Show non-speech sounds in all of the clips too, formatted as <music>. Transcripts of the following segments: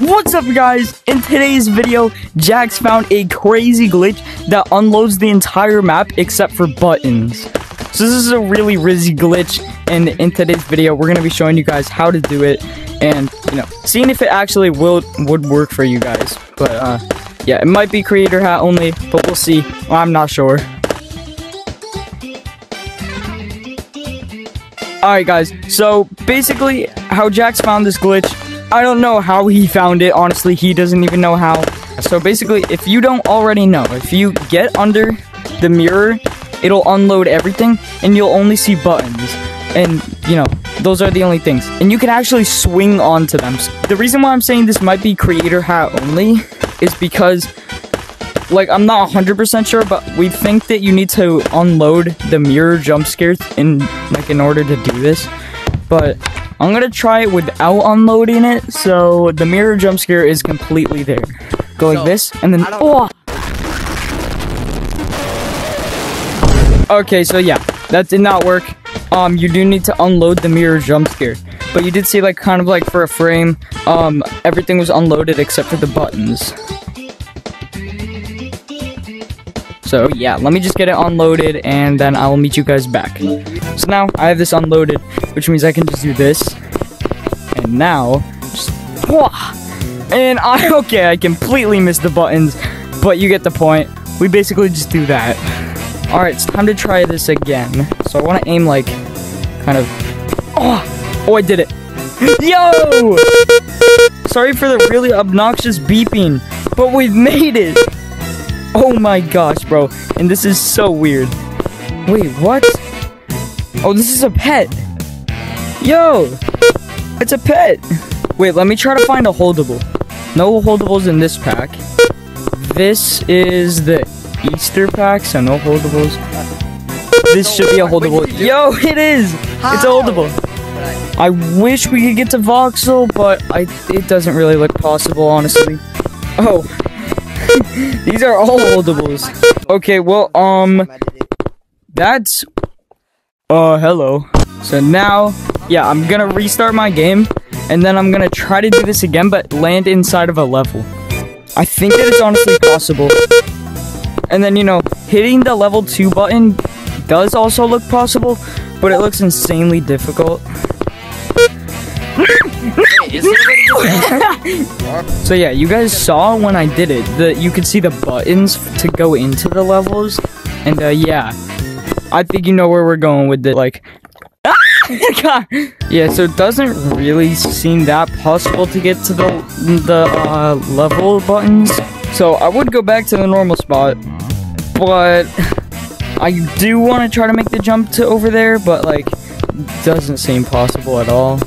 What's up guys? In today's video, Jax found a crazy glitch that unloads the entire map except for buttons. So this is a really rizzy glitch and in today's video we're going to be showing you guys how to do it and you know seeing if it actually will would work for you guys. But uh yeah, it might be creator hat only, but we'll see. Well, I'm not sure. Alright guys, so basically how Jax found this glitch I don't know how he found it. Honestly, he doesn't even know how. So basically, if you don't already know, if you get under the mirror, it'll unload everything and you'll only see buttons. And, you know, those are the only things. And you can actually swing onto them. The reason why I'm saying this might be creator hat only is because like I'm not 100% sure, but we think that you need to unload the mirror jump scares in like in order to do this. But I'm gonna try it without unloading it, so the mirror jump scare is completely there. Go like So, this, and then oh. Okay, so yeah, that did not work. Um, you do need to unload the mirror jump scare, but you did see like kind of like for a frame, um, everything was unloaded except for the buttons. So yeah, let me just get it unloaded and then I'll meet you guys back. So now I have this unloaded, which means I can just do this. And now, just and <laughs> I okay, I completely missed the buttons, but you get the point. We basically just do that. All right, it's time to try this again. So I want to aim like, kind of. Oh, oh, I did it. <laughs> Yo! Sorry for the really obnoxious beeping, but we've made it. Oh my gosh, bro. And this is so weird. Wait, what? Oh, this is a pet. Yo! It's a pet. Wait, let me try to find a holdable. No holdables in this pack. This is the Easter pack, so no holdables. This should be a holdable. Yo, it is! It's a holdable. I wish we could get to Voxel, but I it doesn't really look possible, honestly. Oh, <laughs> these are all holdables. Okay, well, um, that's, uh, hello. So now, yeah, I'm gonna restart my game, and then I'm gonna try to do this again, but land inside of a level. I think that it's honestly possible. And then, you know, hitting the level 2 button does also look possible, but it looks insanely difficult. <laughs> So yeah, you guys saw when I did it that you could see the buttons to go into the levels, and uh, yeah, I think you know where we're going with it. Like, <laughs> yeah, so it doesn't really seem that possible to get to the the uh, level buttons. So I would go back to the normal spot, but <laughs> I do want to try to make the jump to over there, but like, doesn't seem possible at all.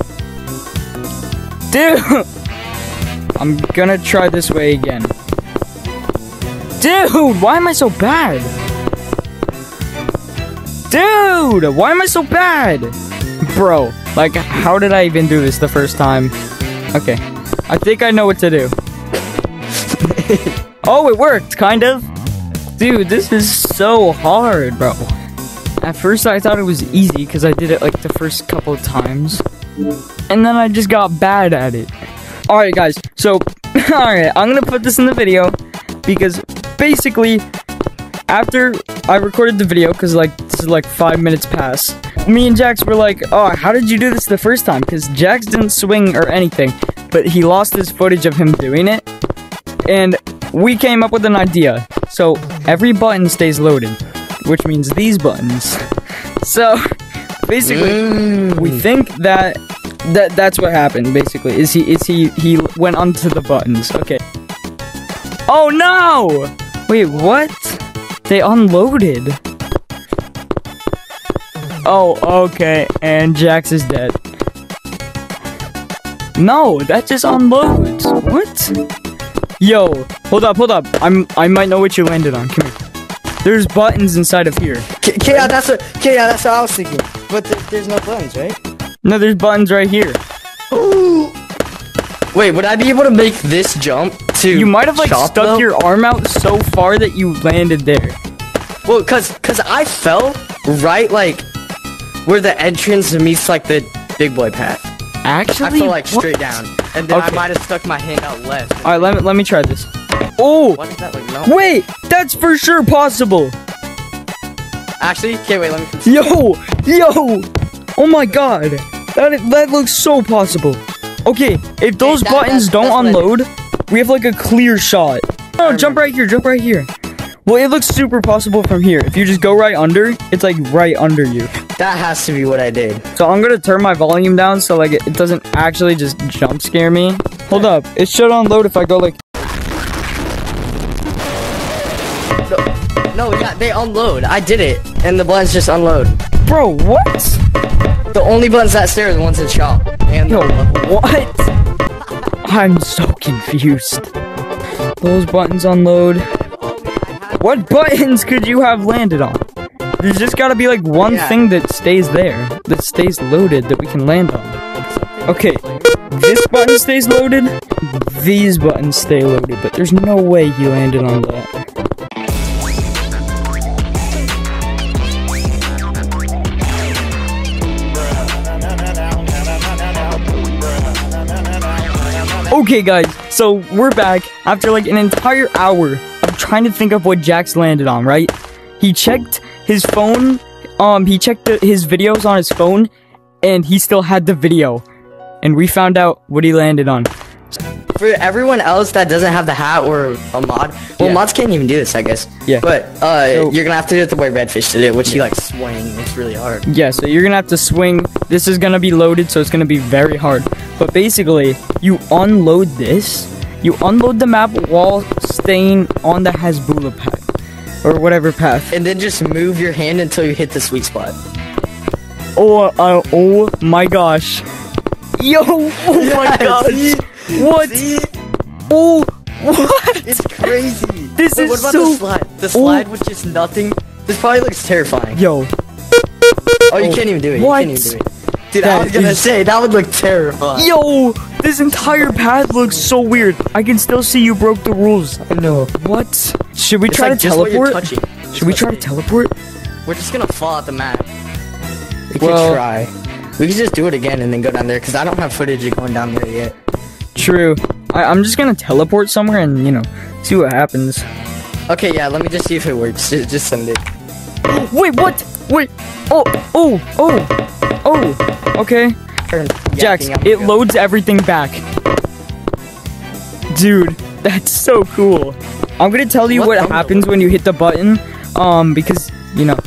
Dude! <laughs> I'm gonna try this way again. Dude, why am I so bad? Dude, why am I so bad? Bro, like, how did I even do this the first time? Okay, I think I know what to do. <laughs> oh, it worked, kind of. Dude, this is so hard, bro. At first, I thought it was easy because I did it like the first couple of times. And then I just got bad at it. Alright, guys, so, <laughs> alright, I'm gonna put this in the video because basically, after I recorded the video, because like, this is like five minutes past, me and Jax were like, oh, how did you do this the first time? Because Jax didn't swing or anything, but he lost his footage of him doing it, and we came up with an idea. So, every button stays loaded, which means these buttons. <laughs> So, basically, we mm. think that that that's what happened basically is he is he he went onto the buttons okay oh no wait what they unloaded. Oh okay. And jax is dead. No that just unloads what? Yo hold up hold up. I'm i might know what you landed on. Come here. There's buttons inside of here. K- yeah, that's what. K- yeah, that's what I was thinking. But th- there's no buttons, right? no there's buttons right here. Wait, would I be able to make this jump to? you might have like stuck though? your arm out so far that you landed there Well, cause cause I fell right like where the entrance meets like the big boy path. Actually, I feel like what? straight down, and then I might have stuck my hand out left. All right, let me let me try this. Oh, What is that like? No. wait, that's for sure possible. Actually, okay, wait. Let me. Yo, yo, oh my god, that that looks so possible. Okay, if those that- buttons that's- don't unload, we have like a clear shot. Oh, jump right here, jump right here. Well, it looks super possible from here. If you just go right under, it's like right under you. That has to be what I did. So I'm gonna turn my volume down so like it, it doesn't actually just jump scare me. Hold up, it should unload if I go like. No, yeah, they unload. I did it, and the buttons just unload. Bro, what? The only buttons that stare are the ones that shop. And Yo, what? I'm so confused. Those buttons unload. What buttons could you have landed on? There's just gotta be like one Yeah. thing that stays there, that stays loaded, that we can land on. Okay, this button stays loaded, these buttons stay loaded, but there's no way you landed on that. Okay, guys, so we're back after like an entire hour of trying to think of what Jax landed on, right? He checked his phone, um, he checked the, his videos on his phone, and he still had the video. And we found out what he landed on. For everyone else that doesn't have the hat or a mod, well, Yeah. mods can't even do this, I guess. Yeah. But uh, So- you're gonna have to do it the way Redfish did it, which he like swing. It's really hard. Yeah, so you're gonna have to swing. This is gonna be loaded, so it's gonna be very hard. But basically, you unload this, you unload the map while staying on the Hasbula path. Or whatever path. And then just move your hand until you hit the sweet spot. Oh, uh, oh my gosh. Yo, <laughs> oh my gosh. What? See? Oh, what? It's crazy. This Wait, is what about so- the slide? The oh. slide with just nothing. This probably looks terrifying. Yo, Oh, you Oh, can't even do it. what? You can't even do it. Dude, That I was gonna is- say that would look terrifying. yo, this entire path looks so weird. I can still see you broke the rules. I know. What? Should we It's try like to what teleport? Should we try to teleport? We're just gonna fall out the map. We Well- could try. We could just do it again and then go down there because I don't have footage of going down there yet. True. I, I'm just gonna teleport somewhere and, you know, see what happens. Okay, yeah. Let me just see if it works. Just, just send it. <gasps> Wait, what? Wait. Oh, oh, oh, oh. Okay. Jax, it go. loads everything back. Dude, <laughs> that's so cool. I'm gonna tell you What what, happens when you hit the button, um, because you know,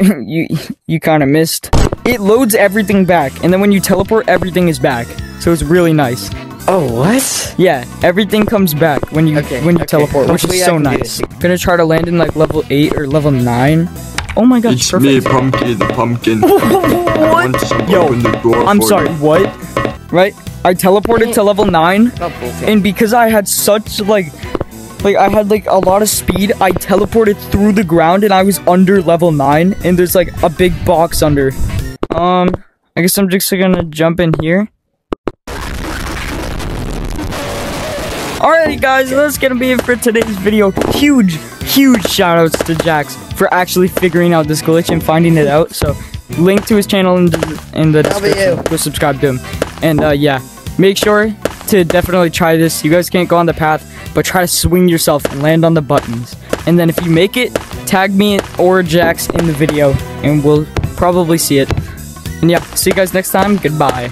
<laughs> you you kind of missed. It loads everything back, and then when you teleport, everything is back. So it's really nice. Oh, what? Yeah, everything comes back when you Okay, when you okay. teleport, which Hopefully is I so can do nice. Gonna try to land in like level eight or level nine. Oh my gosh, It's me. Pumpkin, the pumpkin. <laughs> what? Yo, open the door I'm for sorry. you. What? Right? I teleported to level nine. Oh, and because I had such like like I had like a lot of speed, I teleported through the ground and I was under level 9 and there's like a big box under. Um I guess I'm just gonna jump in here. Alrighty guys, that's gonna be it for today's video. Huge, huge shout outs to Jax for actually figuring out this glitch and finding it out. So link to his channel in the in the description. Go subscribe to him. And uh yeah, make sure to definitely try this. You guys can't go on the path, but try to swing yourself and land on the buttons. And then if you make it, tag me or Jax in the video and we'll probably see it. And yeah, see you guys next time. Goodbye.